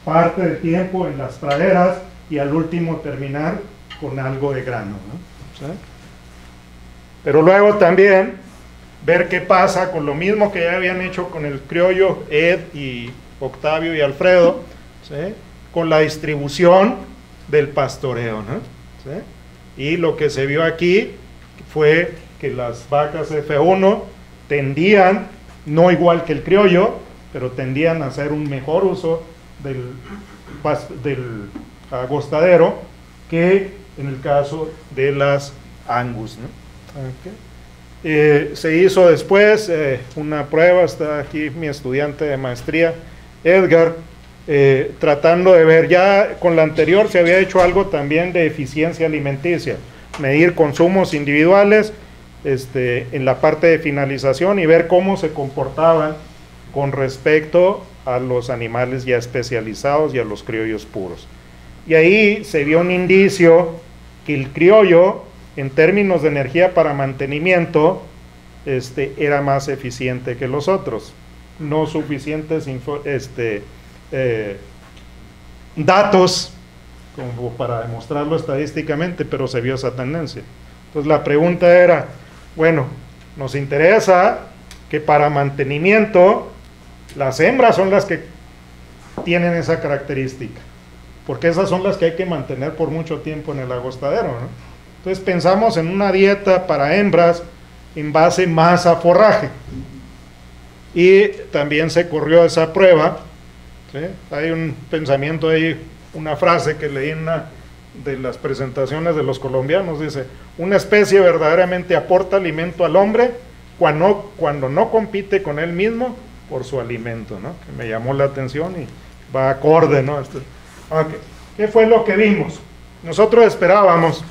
parte del tiempo en las praderas y al último terminar con algo de grano. Pero luego también ver qué pasa con lo mismo que ya habían hecho con el criollo Ed y Octavio y Alfredo, con la distribución del pastoreo. Y lo que se vio aquí fue que las vacas F1 tendían, no igual que el criollo, pero tendían a hacer un mejor uso del, del agostadero que en el caso de las Angus. Eh, se hizo después eh, una prueba, está aquí mi estudiante de maestría, Edgar, eh, tratando de ver, ya con la anterior se había hecho algo también de eficiencia alimenticia, medir consumos individuales este, en la parte de finalización y ver cómo se comportaban con respecto a los animales ya especializados y a los criollos puros. Y ahí se vio un indicio que el criollo en términos de energía para mantenimiento, este, era más eficiente que los otros. No suficientes este, eh, datos como para demostrarlo estadísticamente, pero se vio esa tendencia. Entonces la pregunta era, bueno, nos interesa que para mantenimiento las hembras son las que tienen esa característica, porque esas son las que hay que mantener por mucho tiempo en el agostadero, ¿no? Entonces pensamos en una dieta para hembras en base más a forraje. Y también se corrió esa prueba. Hay un pensamiento ahí, una frase que leí en una de las presentaciones de los colombianos, dice, una especie verdaderamente aporta alimento al hombre cuando, cuando no compite con él mismo por su alimento, ¿no? que me llamó la atención y va acorde. ¿no? ¿Qué fue lo que vimos? Nosotros esperábamos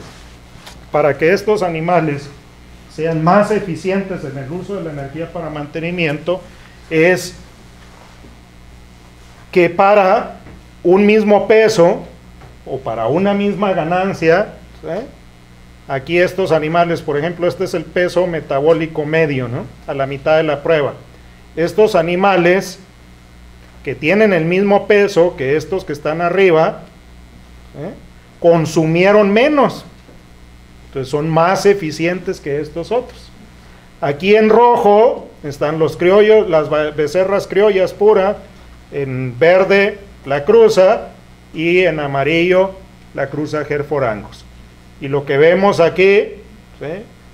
para que estos animales sean más eficientes en el uso de la energía para mantenimiento es que para un mismo peso o para una misma ganancia, aquí estos animales, por ejemplo, este es el peso metabólico medio, ¿no? a la mitad de la prueba. Estos animales que tienen el mismo peso que estos que están arriba, consumieron menos entonces son más eficientes que estos otros. Aquí en rojo están los criollos, las becerras criollas pura, en verde la cruza y en amarillo la cruza Herforangos. Y lo que vemos aquí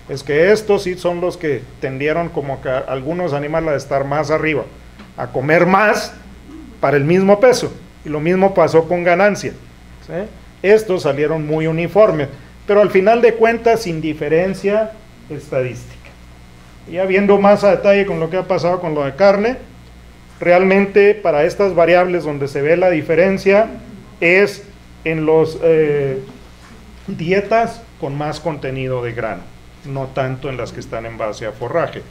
es que estos sí son los que tendieron como que algunos animales a estar más arriba, a comer más para el mismo peso. Y lo mismo pasó con ganancia. Estos salieron muy uniformes pero al final de cuentas sin diferencia estadística. Ya viendo más a detalle con lo que ha pasado con lo de carne, realmente para estas variables donde se ve la diferencia es en los eh, dietas con más contenido de grano, no tanto en las que están en base a forraje.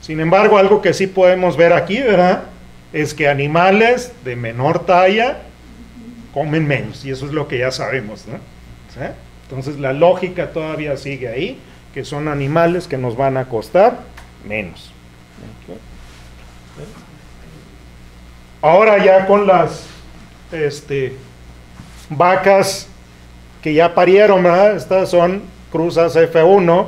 Sin embargo, algo que sí podemos ver aquí, ¿verdad? Es que animales de menor talla comen menos, y eso es lo que ya sabemos, ¿no? Entonces la lógica todavía sigue ahí, que son animales que nos van a costar menos. Ahora ya con las este, vacas que ya parieron, estas son cruzas F1.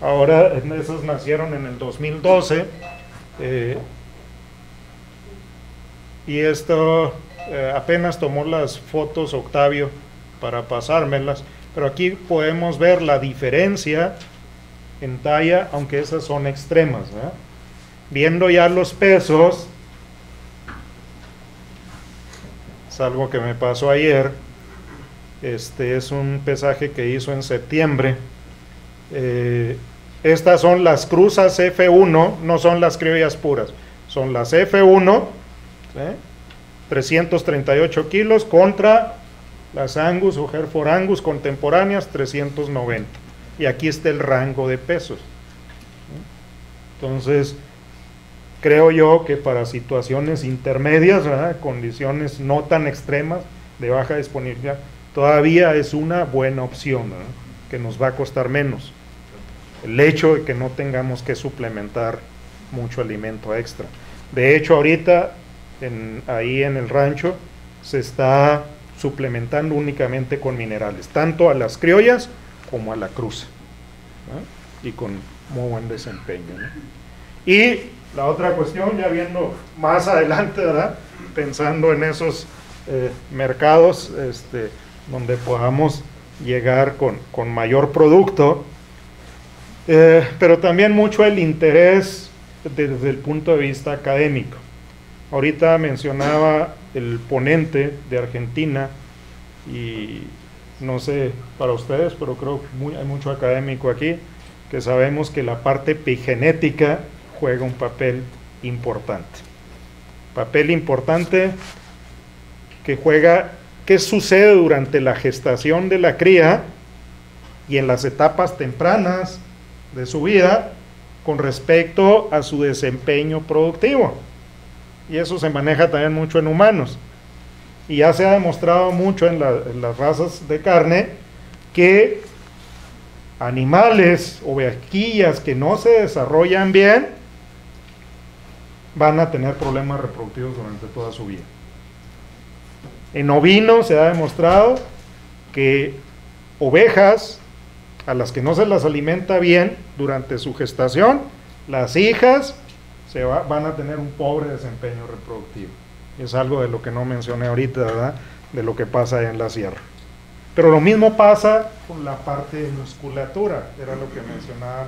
Ahora esas nacieron en el 2012. Eh, y esto eh, apenas tomó las fotos Octavio para pasármelas, pero aquí podemos ver la diferencia en talla, aunque esas son extremas. Viendo ya los pesos, es algo que me pasó ayer, este es un pesaje que hizo en septiembre. Eh, estas son las cruzas F1, no son las criollas puras, son las F1, 338 kilos contra las Angus o Hereford Angus contemporáneas 390. Y aquí está el rango de pesos. Entonces, creo yo que para situaciones intermedias, condiciones no tan extremas de baja disponibilidad, todavía es una buena opción, que nos va a costar menos. El hecho de que no tengamos que suplementar mucho alimento extra. De hecho, ahorita ahí en el rancho se está suplementando únicamente con minerales, tanto a las criollas como a la cruz, y con muy buen desempeño. Y la otra cuestión, ya viendo más adelante, pensando en esos eh, mercados este, donde podamos llegar con mayor producto, eh, pero también mucho el interés desde el punto de vista académico. Ahorita mencionaba el ponente de Argentina y no sé para ustedes, pero creo que hay mucho académico aquí que sabemos que la parte epigenética juega un papel importante. Papel importante que juega qué sucede durante la gestación de la cría y en las etapas tempranas de su vida con respecto a su desempeño productivo. Y eso se maneja también mucho en humanos. Y ya se ha demostrado mucho en, las razas de carne que animales o bequillas que no se desarrollan bien van a tener problemas reproductivos durante toda su vida. En ovinos se ha demostrado que ovejas a las que no se las alimenta bien durante su gestación, las hijas se van a tener un pobre desempeño reproductivo. Es algo de lo que no mencioné ahorita, ¿verdad? De lo que pasa en la sierra. Pero lo mismo pasa con la parte de musculatura, era lo que mencionaba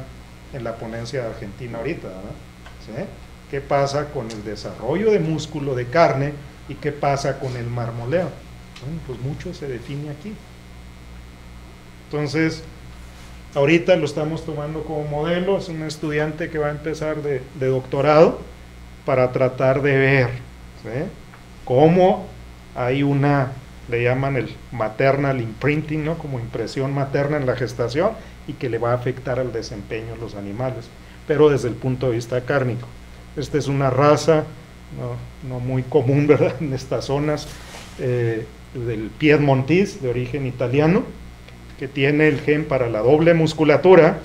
en la ponencia de Argentina ahorita, ¿verdad? ¿Qué pasa con el desarrollo de músculo de carne y qué pasa con el marmoleo? Pues mucho se define aquí. Entonces, Ahorita lo estamos tomando como modelo, es un estudiante que va a empezar de, doctorado para tratar de ver cómo hay una, le llaman el maternal imprinting, ¿no? como impresión materna en la gestación y que le va a afectar al desempeño de los animales, pero desde el punto de vista cárnico. Esta es una raza no, muy común <laughs> ¿verdad? en estas zonas eh, del Piedmontese, de origen italiano, que tiene el gen para la doble musculatura,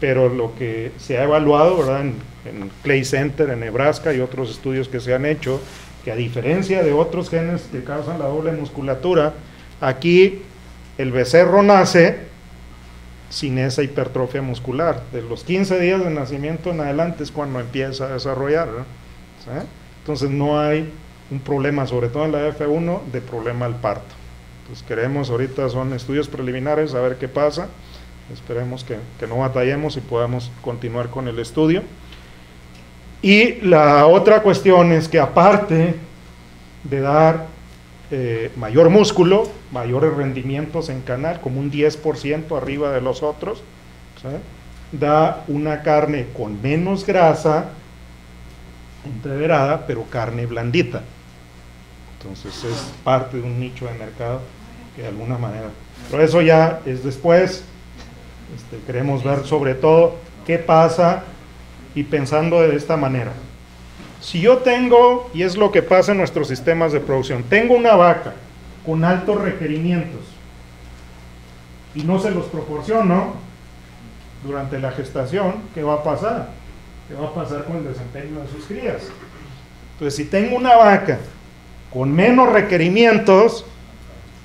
pero lo que se ha evaluado ¿verdad? En, Clay Center, en Nebraska y otros estudios que se han hecho, que a diferencia de otros genes que causan la doble musculatura, aquí el becerro nace sin esa hipertrofia muscular. De los 15 días de nacimiento en adelante es cuando empieza a desarrollar. Entonces no hay un problema, sobre todo en la F1, de problema al parto. Pues queremos, ahorita son estudios preliminares, a ver qué pasa. Esperemos que, no batallemos y podamos continuar con el estudio. Y la otra cuestión es que aparte de dar eh, mayor músculo, mayores rendimientos en canal, como un 10% arriba de los otros, da una carne con menos grasa, entreverada, pero carne blandita. Entonces es parte de un nicho de mercado que de alguna manera. Pero eso ya es después. Este, queremos ver sobre todo qué pasa y pensando de esta manera. Si yo tengo, y es lo que pasa en nuestros sistemas de producción, tengo una vaca con altos requerimientos y no se los proporciono durante la gestación, ¿qué va a pasar? ¿Qué va a pasar con el desempeño de sus crías? Entonces, si tengo una vaca con menos requerimientos,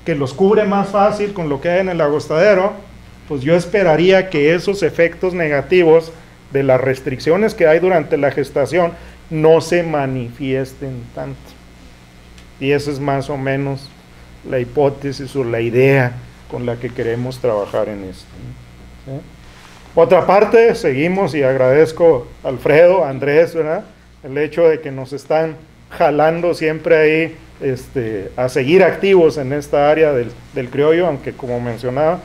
que los cubre más fácil con lo que hay en el agostadero, pues yo esperaría que esos efectos negativos de las restricciones que hay durante la gestación no se manifiesten tanto. Y esa es más o menos la hipótesis o la idea con la que queremos trabajar en esto. Otra parte, seguimos y agradezco a Alfredo, a Andrés, el hecho de que nos están jalando siempre ahí este, a seguir activos en esta área del, del, criollo, aunque como mencionaba,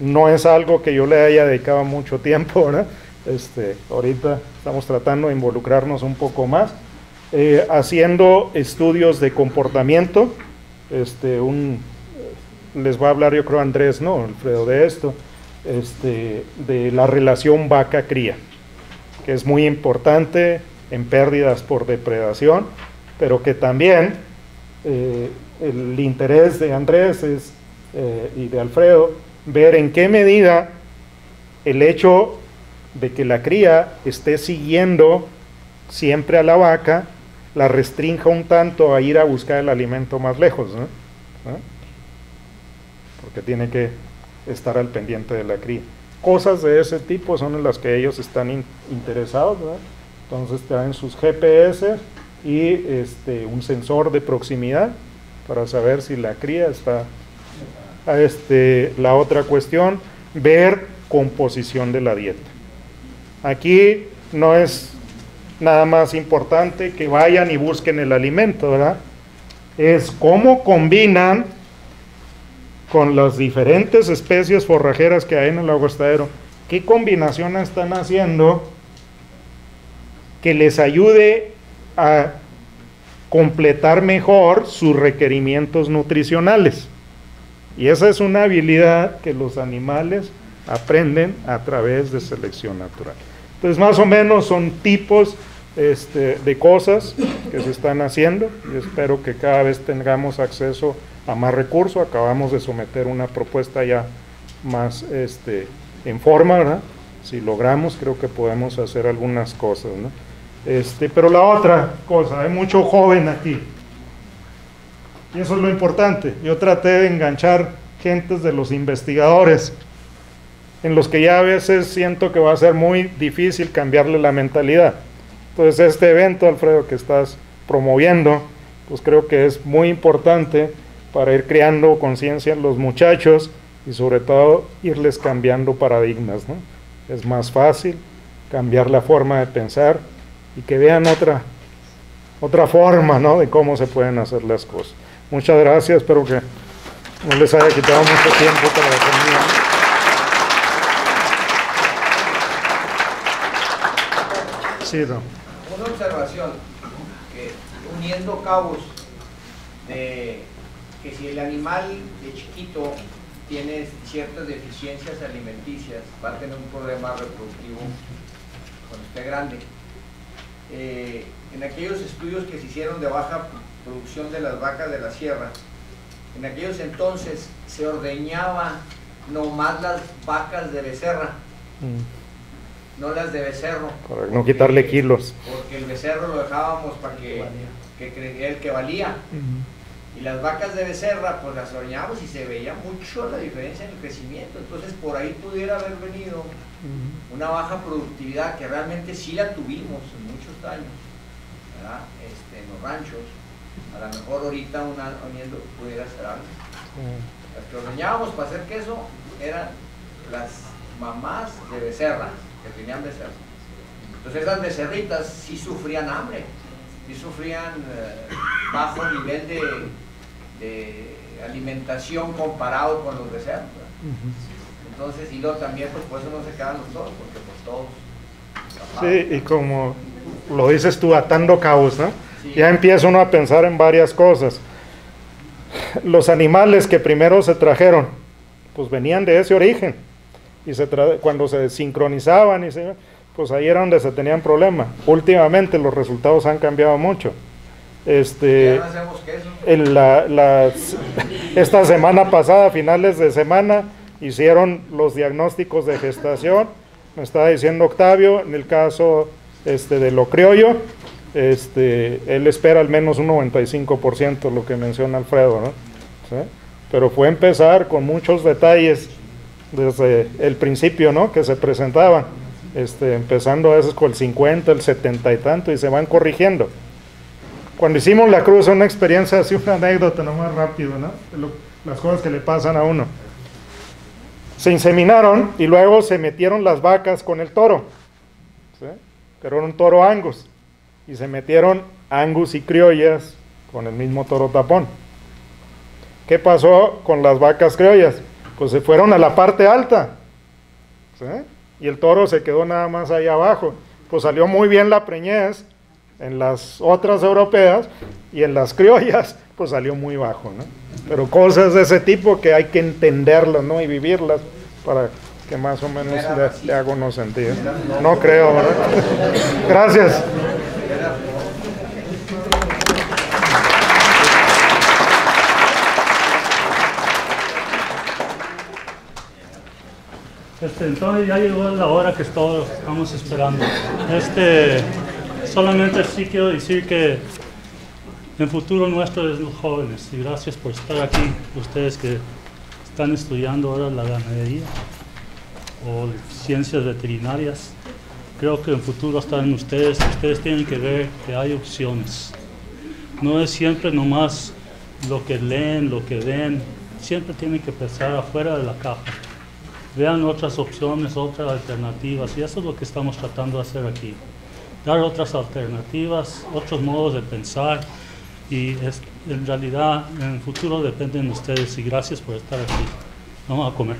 no es algo que yo le haya dedicado mucho <laughs> tiempo, ¿verdad? Este, ahorita estamos tratando de involucrarnos un poco más, eh, haciendo estudios de comportamiento, este, un, les va a hablar yo creo Andrés, no, Alfredo, de esto, este, de la relación vaca-cría, que es muy importante en pérdidas por depredación, pero que también eh, el interés de Andrés es, eh, y de Alfredo ver en qué medida el hecho de que la cría esté siguiendo siempre a la vaca la restrinja un tanto a ir a buscar el alimento más lejos, ¿no? ¿Ah? porque tiene que estar al pendiente de la cría. Cosas de ese tipo son en las que ellos están interesados. Entonces traen sus GPS y este, un sensor de proximidad para saber si la cría está. Este, la otra cuestión, ver composición de la dieta. Aquí no es nada más importante que vayan y busquen el alimento, ¿verdad? Es cómo combinan con las diferentes especies forrajeras que hay en el agostadero, qué combinación están haciendo que les ayude a completar mejor sus requerimientos nutricionales. Y esa es una habilidad que los animales aprenden a través de selección natural. Entonces, más o menos son tipos este, de cosas que se están haciendo y espero que cada vez tengamos acceso a más recursos. Acabamos de someter una propuesta ya más este, en forma, ¿verdad? Si logramos, creo que podemos hacer algunas cosas, ¿no? Este, pero la otra cosa, hay mucho joven aquí. Y eso es lo importante. Yo traté de enganchar gentes de los investigadores, en los que ya a veces siento que va a ser muy difícil cambiarle la mentalidad. Entonces este evento, Alfredo, que estás promoviendo, pues creo que es muy importante para ir creando conciencia en los muchachos y sobre todo irles cambiando paradigmas. ¿no? Es más fácil cambiar la forma de pensar y que vean otra, otra forma ¿no? de cómo se pueden hacer las cosas. Muchas gracias, espero que no les haya quitado mucho tiempo para la. Sí, no. Una observación, que uniendo cabos de que si el animal de chiquito tiene ciertas deficiencias alimenticias, va a tener un problema reproductivo cuando esté grande eh, en aquellos estudios que se hicieron de baja producción de las vacas de la sierra, en aquellos entonces se ordeñaba nomás las vacas de becerra, mm. no las de becerro. No quitarle kilos. Porque el becerro lo dejábamos para que, que creyera el que valía. Y las vacas de becerra, pues las ordeñábamos y se veía mucho la diferencia en el crecimiento. Entonces por ahí pudiera haber venido una baja productividad que realmente sí la tuvimos en muchos años, este, en los ranchos. A lo mejor ahorita una uniendo pudiera ser algo. Las que ordeñábamos para hacer queso eran las mamás de becerra, que tenían becerra. Entonces esas becerritas sí sufrían hambre, sí sufrían eh, bajo nivel de, de, alimentación comparado con los becerros. Entonces, y luego también, pues por eso no se quedan los dos, porque pues todos. Sí, y como lo dices tú, atando cabos, ¿no? Ya empieza uno a pensar en varias cosas. Los animales que primero se trajeron, pues venían de ese origen. Y se cuando se sincronizaban, y se pues ahí era donde se tenían problemas. Últimamente los resultados han cambiado mucho. Este, en la, <laughs> esta semana pasada, finales de semana, hicieron los diagnósticos de gestación. Me estaba diciendo Octavio, en el caso este, de lo criollo, este, él espera al menos un 95%, lo que menciona Alfredo, ¿no? Pero fue empezar con muchos detalles desde el principio, ¿no? Que se presentaban, este, empezando a veces con el 50, el 70 y tanto, y se van corrigiendo. Cuando hicimos la cruz, una experiencia, así una anécdota nomás rápido, ¿no? las cosas que le pasan a uno. Se inseminaron y luego se metieron las vacas con el toro, ¿sí? que era un toro angus, y se metieron angus y criollas con el mismo toro tapón. ¿Qué pasó con las vacas criollas? Pues se fueron a la parte alta, ¿sí? y el toro se quedó nada más ahí abajo. Pues salió muy bien la preñez en las otras europeas y en las criollas pues salió muy bajo, ¿no? Pero cosas de ese tipo que hay que entenderlas, ¿no? Y vivirlas para que más o menos le, le haga unos sentido. No creo, ¿verdad? <laughs> Gracias. Este, entonces ya llegó la hora que todos estamos esperando. Este, solamente sí quiero decir que el futuro nuestro es los jóvenes y gracias por estar aquí, ustedes que están estudiando ahora la ganadería o ciencias veterinarias. Creo que el futuro está en ustedes, ustedes tienen que ver que hay opciones. No es siempre nomás lo que leen, lo que ven, siempre tienen que pensar afuera de la caja vean otras opciones, otras alternativas, y eso es lo que estamos tratando de hacer aquí dar otras alternativas, otros modos de pensar y en realidad en el futuro dependen de ustedes y gracias por estar aquí. Vamos a comer.